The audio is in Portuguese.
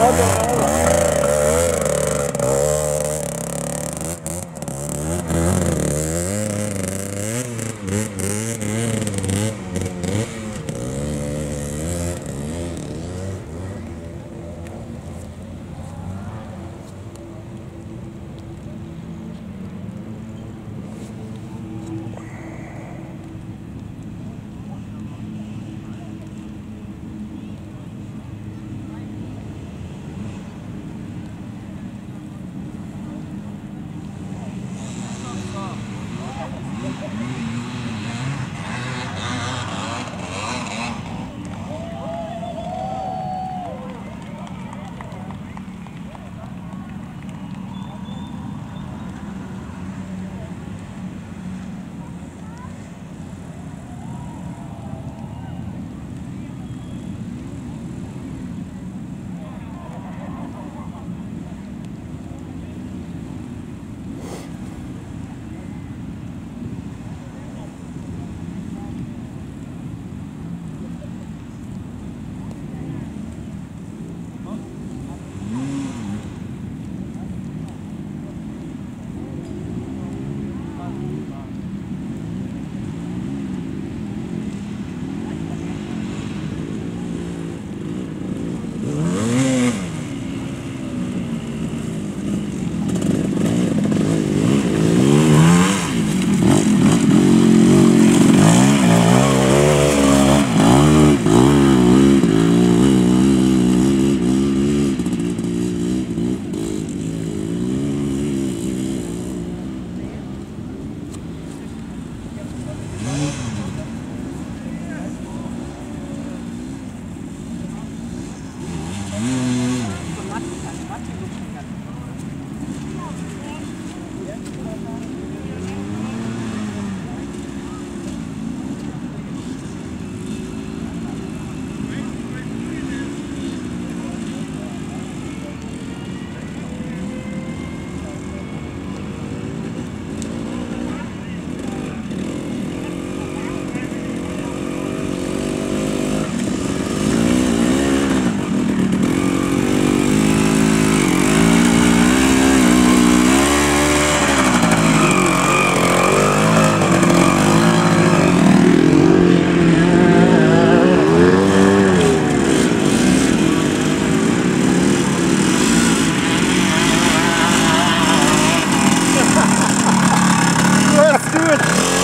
Pode, pode. Let's do it.